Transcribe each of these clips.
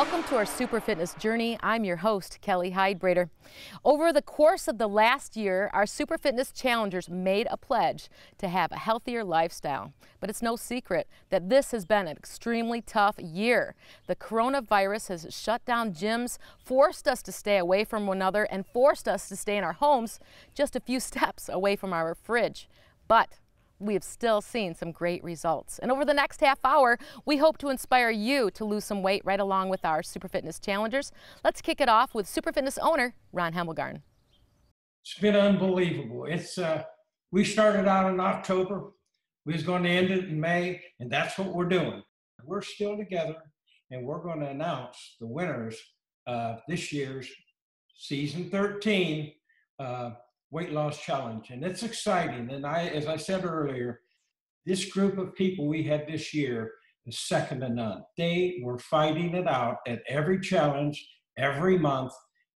Welcome to our Super Fitness journey. I'm your host, Kelly Heidebrink. Over the course of the last year, our Super Fitness challengers made a pledge to have a healthier lifestyle. But it's no secret that this has been an extremely tough year. The coronavirus has shut down gyms, forced us to stay away from one another, and forced us to stay in our homes just a few steps away from our fridge. But we have still seen some great results. And over the next half hour, we hope to inspire you to lose some weight right along with our Super Fitness challengers. Let's kick it off with Super Fitness owner Ron Hemmelgarn. It's been unbelievable. It's uh, we started out in October. We was going to end it in May, and that's what we're doing. We're still together, and we're going to announce the winners of this year's season 13. Uh, weight loss challenge. And it's exciting. And I, as I said earlier, this group of people we had this year is second to none. They were fighting it out at every challenge, every month.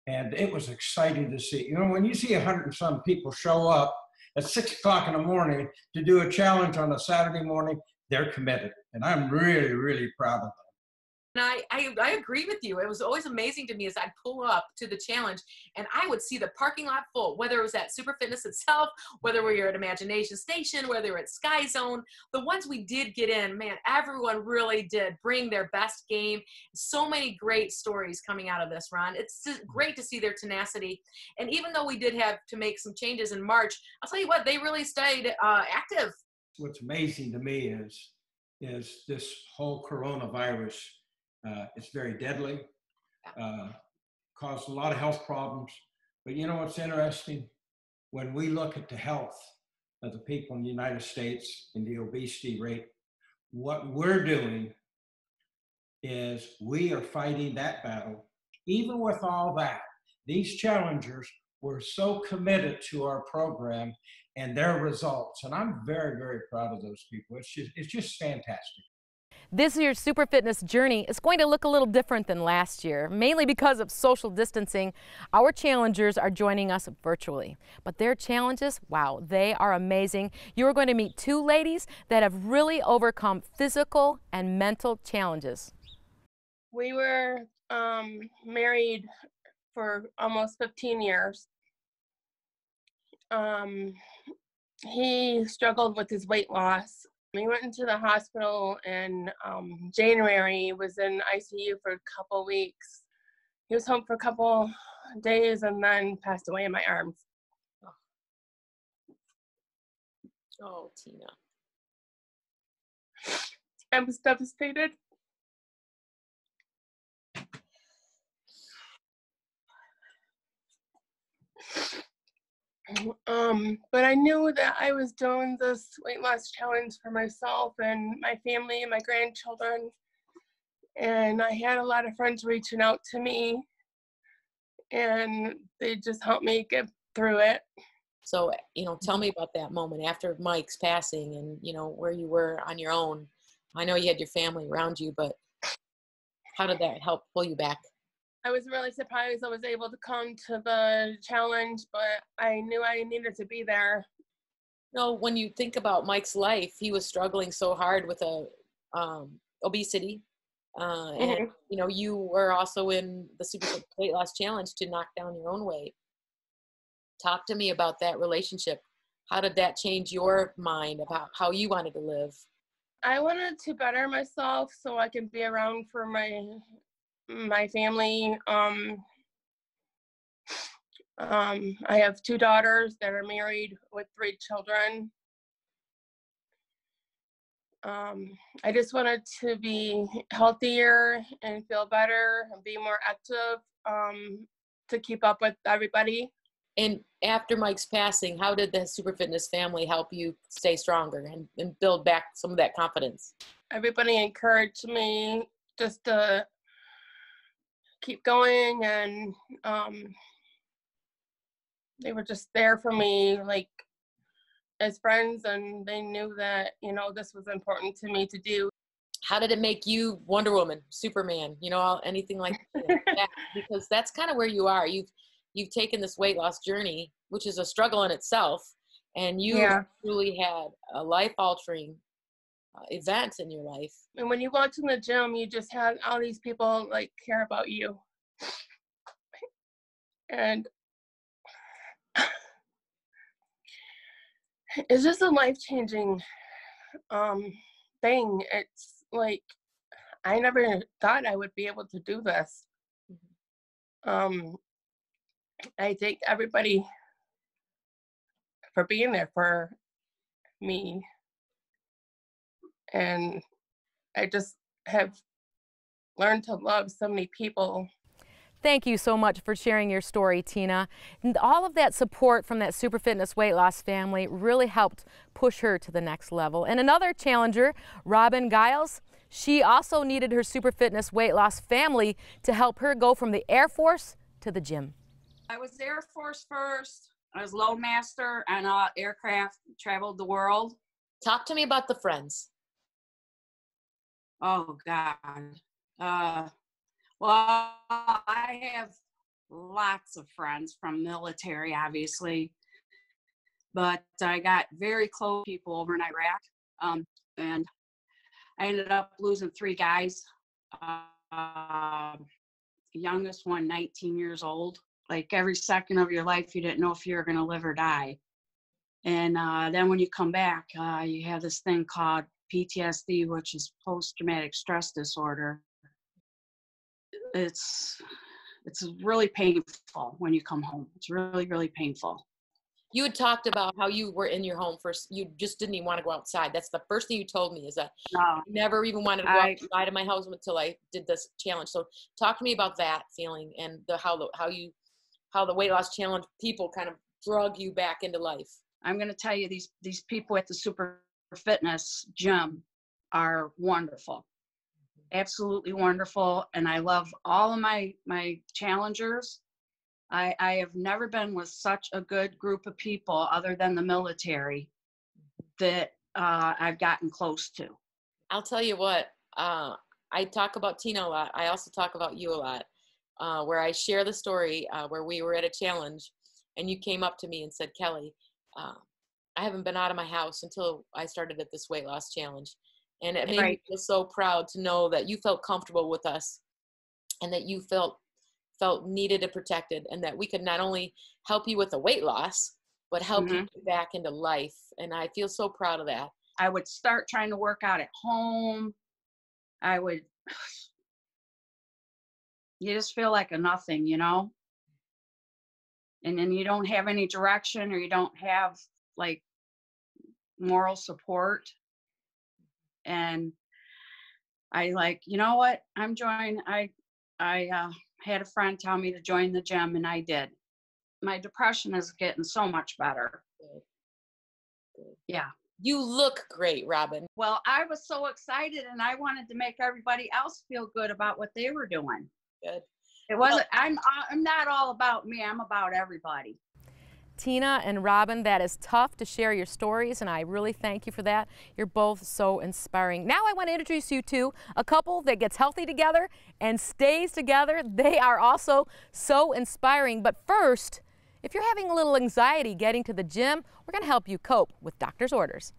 And it was exciting to see. You know, when you see a hundred and some people show up at six o'clock in the morning to do a challenge on a Saturday morning, they're committed. And I'm really, really proud of them. And I, I, I, agree with you. It was always amazing to me as I'd pull up to the challenge and I would see the parking lot full, whether it was at Super Fitness itself, whether we were at Imagination Station, whether at Sky Zone. The ones we did get in, man, everyone really did bring their best game. So many great stories coming out of this, Ron. It's great to see their tenacity. And even though we did have to make some changes in March, I'll tell you what, they really stayed uh, active. What's amazing to me is, is this whole coronavirus uh, it's very deadly, uh, causes a lot of health problems. But you know what's interesting? When we look at the health of the people in the United States and the obesity rate, what we're doing is we are fighting that battle. Even with all that, these challengers were so committed to our program and their results. And I'm very, very proud of those people. It's just, it's just fantastic. This year's Super Fitness journey is going to look a little different than last year, mainly because of social distancing. Our challengers are joining us virtually, but their challenges, wow, they are amazing. You are going to meet two ladies that have really overcome physical and mental challenges. We were um, married for almost 15 years. Um, he struggled with his weight loss he went into the hospital in um, January, was in ICU for a couple weeks. He was home for a couple days and then passed away in my arms. Oh, oh Tina. I was devastated. Um, but I knew that I was doing this weight loss challenge for myself and my family and my grandchildren. And I had a lot of friends reaching out to me, and they just helped me get through it. So, you know, tell me about that moment after Mike's passing and, you know, where you were on your own. I know you had your family around you, but how did that help pull you back? I was really surprised I was able to come to the challenge, but I knew I needed to be there. No, when you think about Mike's life, he was struggling so hard with a um, obesity, uh, and mm-hmm. you know you were also in the super weight loss challenge to knock down your own weight. Talk to me about that relationship. How did that change your mind about how you wanted to live? I wanted to better myself so I can be around for my my family. Um, um, I have two daughters that are married with three children. Um, I just wanted to be healthier and feel better and be more active um, to keep up with everybody. And after Mike's passing, how did the Super Fitness family help you stay stronger and, and build back some of that confidence? Everybody encouraged me just to keep going and um, they were just there for me like as friends and they knew that you know this was important to me to do. How did it make you wonder woman superman you know anything like that? Because that's kind of where you are. You've you've taken this weight loss journey which is a struggle in itself and you yeah. truly had a life altering uh, event in your life. And when you walked in the gym, you just had all these people like care about you. And it's just a life changing um, thing. It's like I never thought I would be able to do this. Um, I thank everybody for being there for me. And I just have learned to love so many people Thank you so much for sharing your story, Tina. And all of that support from that Super Fitness weight loss family really helped push her to the next level. And another challenger, Robin Giles, she also needed her Super Fitness weight loss family to help her go from the Air Force to the gym. I was Air Force first. I was loadmaster on uh, aircraft, traveled the world. Talk to me about the friends. Oh God. Uh, well, I have lots of friends from military, obviously, but I got very close people over in Iraq, um, and I ended up losing three guys. Uh, youngest one, 19 years old. Like every second of your life, you didn't know if you were going to live or die. And uh, then when you come back, uh, you have this thing called PTSD, which is post traumatic stress disorder it's it's really painful when you come home. It's really really painful. You had talked about how you were in your home first. You just didn't even want to go outside. That's the first thing you told me is that no, you never even wanted to go I, outside of my house until I did this challenge. So talk to me about that feeling and the how the how you how the weight loss challenge people kind of drug you back into life. I'm going to tell you these these people at the Super Fitness gym are wonderful. Absolutely wonderful and i love all of my my challengers. I i have never been with such a good group of people other than the military that uh, i've gotten close to. I'll tell you what uh, i talk about tina a lot. I also talk about you a lot uh, where i share the story uh, where we were at a challenge and you came up to me and said kelly uh, i haven't been out of my house until i started at this weight loss challenge and it made right. me feel so proud to know that you felt comfortable with us and that you felt felt needed and protected and that we could not only help you with the weight loss but help mm-hmm. you back into life and i feel so proud of that i would start trying to work out at home i would you just feel like a nothing you know and then you don't have any direction or you don't have like moral support and I like, you know what? I'm joining. I I uh, had a friend tell me to join the gym, and I did. My depression is getting so much better. Good. Good. Yeah. You look great, Robin. Well, I was so excited, and I wanted to make everybody else feel good about what they were doing. Good. It wasn't. Well, I'm. I'm not all about me. I'm about everybody. Tina and Robin, that is tough to share your stories, and I really thank you for that. You're both so inspiring. Now I want to introduce you to a couple that gets healthy together and stays together. They are also so inspiring. But first, if you're having a little anxiety getting to the gym, we're going to help you cope with doctor's orders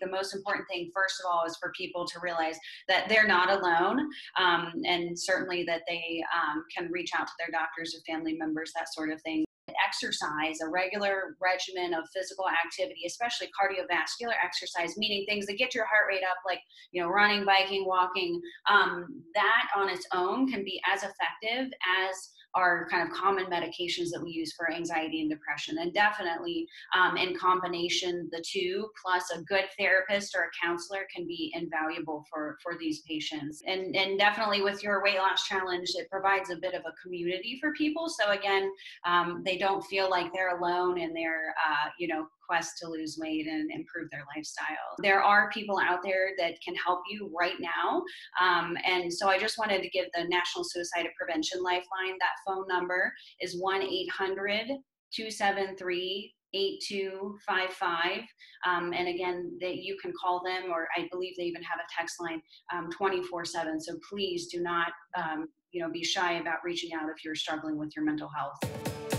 the most important thing first of all is for people to realize that they're not alone um, and certainly that they um, can reach out to their doctors or family members that sort of thing exercise, a regular regimen of physical activity, especially cardiovascular exercise, meaning things that get your heart rate up, like you know, running, biking, walking, um, that on its own can be as effective as are kind of common medications that we use for anxiety and depression. And definitely um, in combination, the two plus a good therapist or a counselor can be invaluable for, for these patients. And, and definitely with your weight loss challenge, it provides a bit of a community for people. So again, um, they don't feel like they're alone in their, uh, you know, quest to lose weight and improve their lifestyle. There are people out there that can help you right now. Um, and so I just wanted to give the National Suicide Prevention Lifeline. That phone number is 1 800 273 8255 um, and again that you can call them or i believe they even have a text line um, 24 um, 7 so please do not um, you know be shy about reaching out if you're struggling with your mental health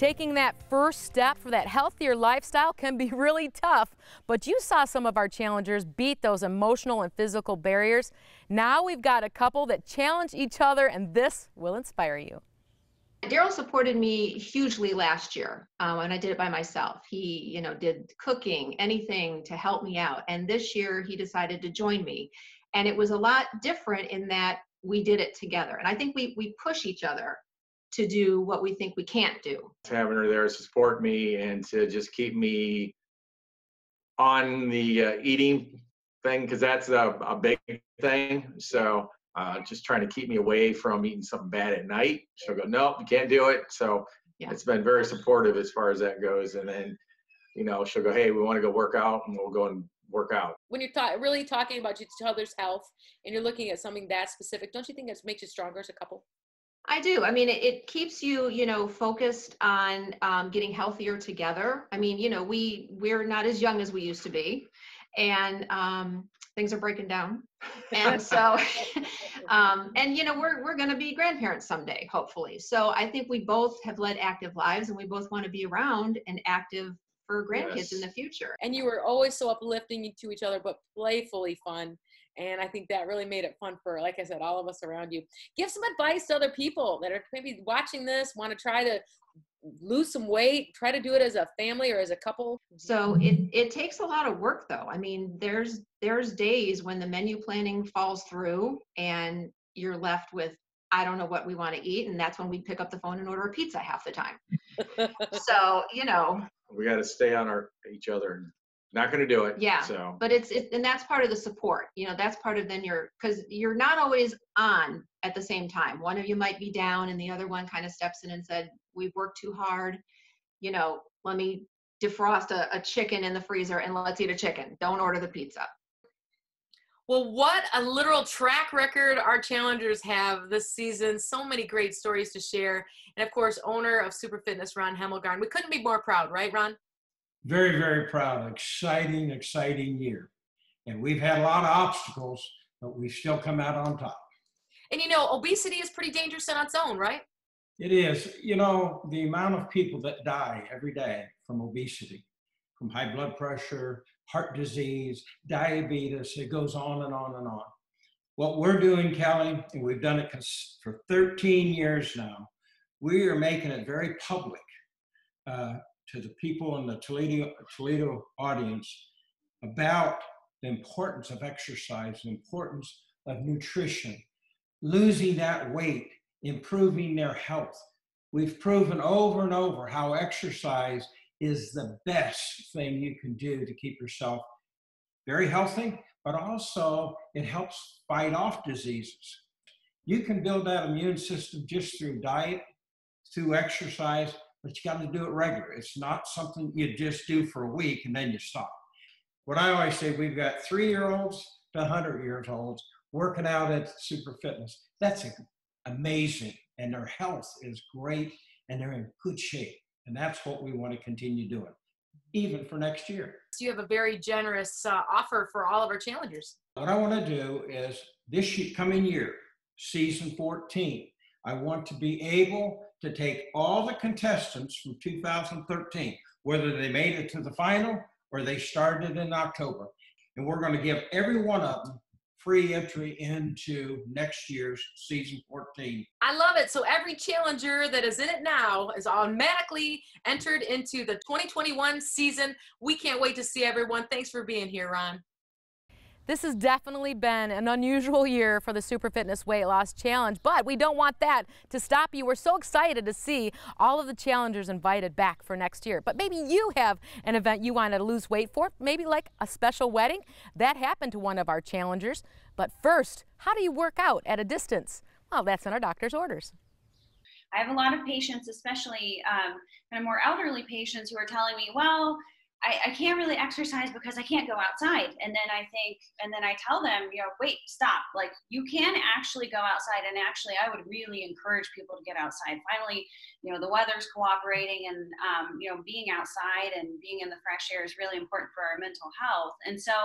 Taking that first step for that healthier lifestyle can be really tough, but you saw some of our challengers beat those emotional and physical barriers. Now we've got a couple that challenge each other, and this will inspire you. Daryl supported me hugely last year, um, and I did it by myself. He, you know, did cooking, anything to help me out. And this year, he decided to join me, and it was a lot different in that we did it together. And I think we we push each other to do what we think we can't do. Having her there to support me and to just keep me on the uh, eating thing because that's a, a, big thing. So uh, just trying to keep me away from eating something bad at night. She'll go, nope, you can't do it. So yeah. it's been very supportive as far as that goes. And then, you know, she'll go, hey, we want to go work out, and we'll go and work out. When you're ta- really talking about each other's health and you're looking at something that specific, don't you think it makes you stronger as a couple? I do. I mean, it, it, keeps you, you know, focused on um, getting healthier together. I mean, you know, we we're not as young as we used to be, and um, things are breaking down. And so, um, and you know, we're we're going to be grandparents someday, hopefully. So I think we both have led active lives, and we both want to be around and active for grandkids yes. in the future. And you were always so uplifting to each other, but playfully fun. And I think that really made it fun for, like I said, all of us around you. Give some advice to other people that are maybe watching this, want to try to lose some weight try to do it as a family or as a couple. So it it takes a lot of work though. I mean there's there's days when the menu planning falls through and you're left with i don't know what we want to eat and that's when we pick up the phone and order a pizza half the time. So you know. We got to stay on our each other not going to do it. Yeah. So, but it's it, and that's part of the support. You know, that's part of then you're because you're not always on at the same time. One of you might be down, and the other one kind of steps in and said, "We've worked too hard. You know, let me defrost a, a chicken in the freezer and let's eat a chicken. Don't order the pizza." Well, what a literal track record our challengers have this season. So many great stories to share. And of course, owner of Super Fitness, Ron Hemmelgarn. We couldn't be more proud, right, Ron? Very, very proud. Exciting, exciting year. And we've had a lot of obstacles, but we've still come out on top. And you know, obesity is pretty dangerous on its own, right? It is. You know, the amount of people that die every day from obesity, from high blood pressure, heart disease, diabetes, it goes on and on and on. What we're doing, Kelly, and we've done it for 13 years now, we are making it very public uh, to the people in the Toledo, Toledo audience about the importance of exercise, the importance of nutrition, losing that weight, improving their health. We've proven over and over how exercise is the best thing you can do to keep yourself very healthy, but also it helps fight off diseases. You can build that immune system just through diet, through exercise, but you got to do it regular. It's not something you just do for a week and then you stop. What I always say, we've got three year olds to 100 years olds working out at Super Fitness. That's amazing. And their health is great and they're in good shape. And that's what we want to continue doing, even for next year. So you have a very generous uh, offer for all of our challengers. What I want to do is this coming year, season 14, I want to be able to take all the contestants from 2013, whether they made it to the final or they started in October, and we're going to give every one of them free entry into next year's season 14. I love it. So every challenger that is in it now is automatically entered into the 2021 season. We can't wait to see everyone. Thanks for being here, Ron. This has definitely been an unusual year for the Super Fitness Weight Loss Challenge, but we don't want that to stop you. We're so excited to see all of the challengers invited back for next year. But maybe you have an event you want to lose weight for, maybe like a special wedding. That happened to one of our challengers. But first, how do you work out at a distance? Well, that's in our doctor's orders. I have a lot of patients, especially um, kind of more elderly patients, who are telling me, well, I, I can't really exercise because I can't go outside. And then I think, and then I tell them, you know, wait, stop. Like you can actually go outside. And actually, I would really encourage people to get outside. Finally, you know, the weather's cooperating and, um, you know, being outside and being in the fresh air is really important for our mental health. And so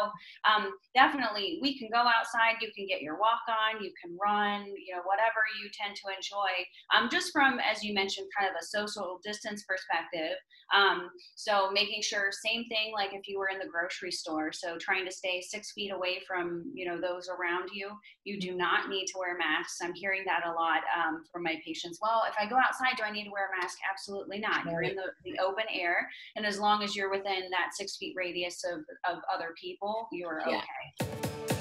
um, definitely we can go outside. You can get your walk on, you can run, you know, whatever you tend to enjoy. Um, just from, as you mentioned, kind of a social distance perspective. Um, so making sure same thing like if you were in the grocery store. So trying to stay six feet away from, you know, those around you. You do not need to wear masks. I'm hearing that a lot um, from my patients. Well, if I go outside, do I need to wear a mask? Absolutely not. You're in the, the open air. And as long as you're within that six feet radius of, of other people, you're okay. Yeah.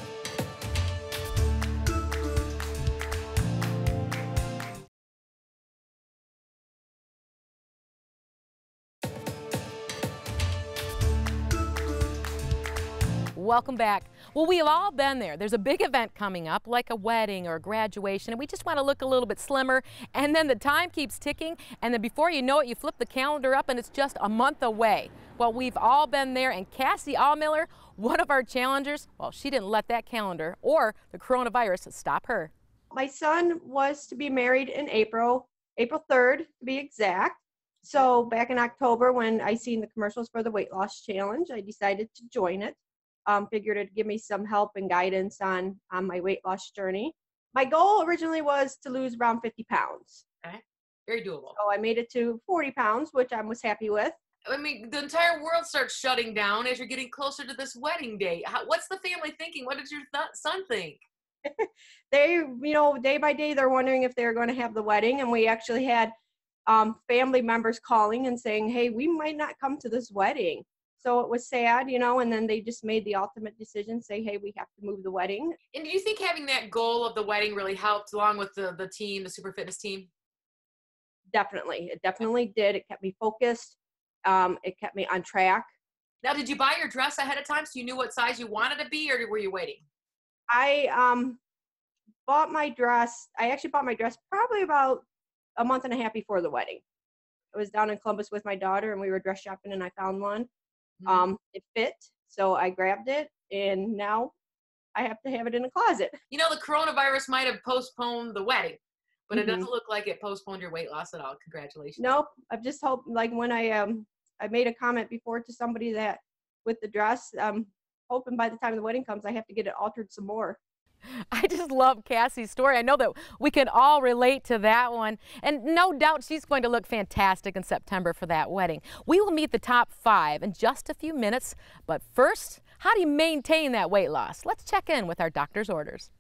Welcome back. Well, we've all been there. There's a big event coming up, like a wedding or a graduation, and we just want to look a little bit slimmer. And then the time keeps ticking, and then before you know it, you flip the calendar up and it's just a month away. Well, we've all been there, and Cassie Allmiller, one of our challengers, well, she didn't let that calendar or the coronavirus stop her. My son was to be married in April, April 3rd to be exact. So back in October, when I seen the commercials for the weight loss challenge, I decided to join it um, figured it'd give me some help and guidance on on my weight loss journey. My goal originally was to lose around 50 pounds. Okay, very doable. So I made it to 40 pounds, which I was happy with. I mean, the entire world starts shutting down as you're getting closer to this wedding day. How, what's the family thinking? What did your th- son think? they, you know, day by day, they're wondering if they're going to have the wedding, and we actually had um, family members calling and saying, "Hey, we might not come to this wedding." So it was sad you know and then they just made the ultimate decision say hey we have to move the wedding. And do you think having that goal of the wedding really helped along with the the team the super fitness team? Definitely. It definitely did. It kept me focused. Um, it kept me on track. Now did you buy your dress ahead of time so you knew what size you wanted to be or were you waiting? I um bought my dress i actually bought my dress probably about a month and a half before the wedding. I was down in Columbus with my daughter and we were dress shopping and I found one Mm-hmm. Um, it fit, so I grabbed it, and now I have to have it in a closet. You know, the coronavirus might have postponed the wedding, but mm-hmm. it doesn't look like it postponed your weight loss at all. Congratulations. Nope. I've just hoped, like when I um, I made a comment before to somebody that with the dress, um, hoping by the time the wedding comes, I have to get it altered some more. I just love Cassie's story. I know that we can all relate to that one. And no doubt she's going to look fantastic in September for that wedding. We will meet the top five in just a few minutes. But first, how do you maintain that weight loss? Let's check in with our doctor's orders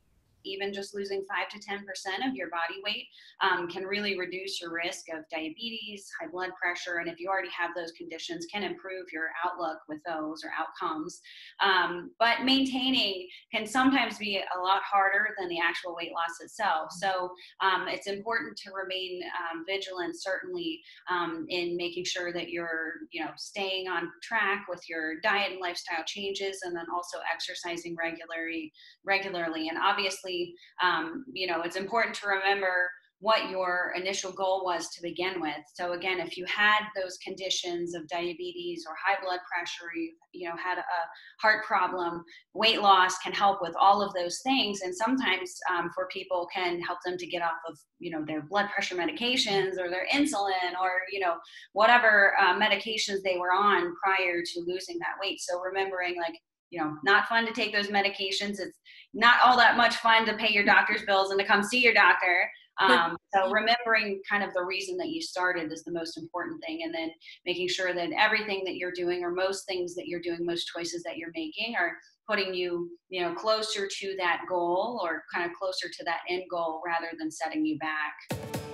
even just losing 5 to 10% of your body weight um, can really reduce your risk of diabetes, high blood pressure, and if you already have those conditions, can improve your outlook with those or outcomes. Um, but maintaining can sometimes be a lot harder than the actual weight loss itself. So um, it's important to remain um, vigilant, certainly, um, in making sure that you're, you know, staying on track with your diet and lifestyle changes, and then also exercising regularly. Regularly, and obviously um, you know, it's important to remember what your initial goal was to begin with. So again, if you had those conditions of diabetes or high blood pressure, you you know had a heart problem, weight loss can help with all of those things, and sometimes um, for people can help them to get off of you know their blood pressure medications or their insulin or you know whatever uh, medications they were on prior to losing that weight. So remembering like you know, not fun to take those medications. It's not all that much fun to pay your doctor's bills and to come see your doctor. Um, so remembering kind of the reason that you started is the most important thing, and then making sure that everything that you're doing, or most things that you're doing, most choices that you're making, are putting you, you know, closer to that goal or kind of closer to that end goal rather than setting you back.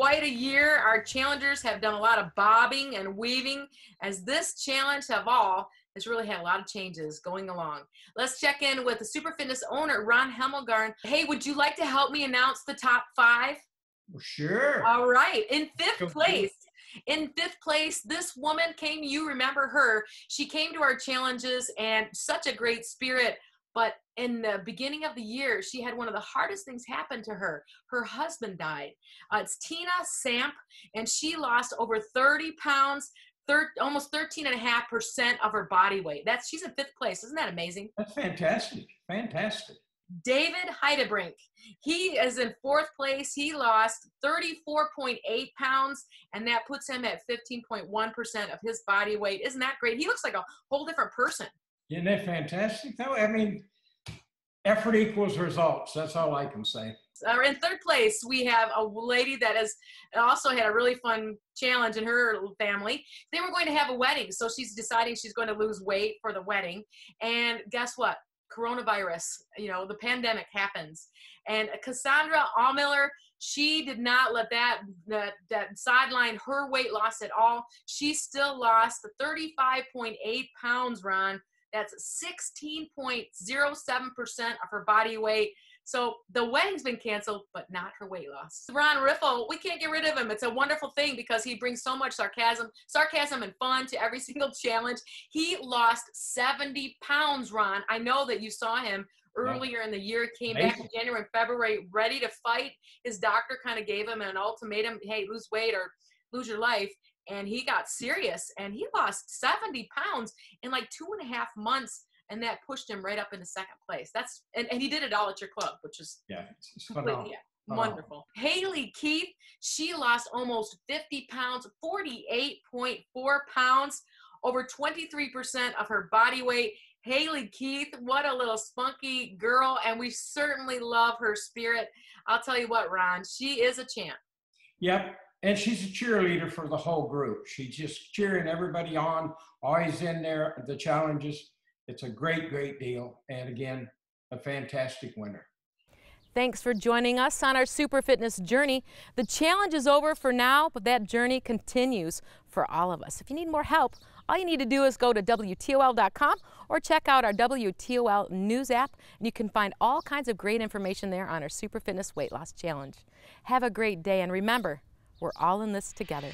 Quite a year. Our challengers have done a lot of bobbing and weaving as this challenge of all has really had a lot of changes going along. Let's check in with the Super Fitness owner, Ron Hemmelgarn. Hey, would you like to help me announce the top five? Well, sure. All right. In fifth place In fifth place, this woman came, you remember her. She came to our challenges and such a great spirit. But in the beginning of the year, she had one of the hardest things happen to her. Her husband died. Uh, it's Tina Samp, and she lost over 30 pounds, thir- almost 13 and a half percent of her body weight. That's she's in fifth place. Isn't that amazing? That's fantastic. Fantastic. David Heidebrink. He is in fourth place. He lost 34.8 pounds, and that puts him at 15.1% of his body weight. Isn't that great? He looks like a whole different person. Isn't that fantastic? Though I mean, effort equals results. That's all I can say. Uh, in third place, we have a lady that has also had a really fun challenge in her family. They were going to have a wedding, so she's deciding she's going to lose weight for the wedding. And guess what? Coronavirus, you know, the pandemic happens. And Cassandra Allmiller, she did not let that, that that sideline her weight loss at all. She still lost 35.8 pounds, Ron. That's 16.07% of her body weight. So the wedding's been canceled, but not her weight loss. Ron Riffle, we can't get rid of him. It's a wonderful thing because he brings so much sarcasm, sarcasm and fun to every single challenge. He lost 70 pounds, Ron. I know that you saw him earlier in the year, came back in January and February ready to fight. His doctor kind of gave him an ultimatum, hey, lose weight or lose your life. And he got serious and he lost 70 pounds in like two and a half months and that pushed him right up into second place. That's and, and he did it all at your club, which is Yeah, it's, it's completely yeah, wonderful. Haley Keith, she lost almost 50 pounds, 48.4 pounds, over 23% of her body weight. Haley Keith, what a little spunky girl, and we certainly love her spirit. I'll tell you what, Ron, she is a champ. Yep. And she's a cheerleader for the whole group. She's just cheering everybody on, always in there, the challenges. It's a great, great deal. And again, a fantastic winner. Thanks for joining us on our super fitness journey. The challenge is over for now, but that journey continues for all of us. If you need more help, all you need to do is go to WTOL.com or check out our WTOL news app, and you can find all kinds of great information there on our Super Fitness Weight Loss Challenge. Have a great day, and remember, we're all in this together.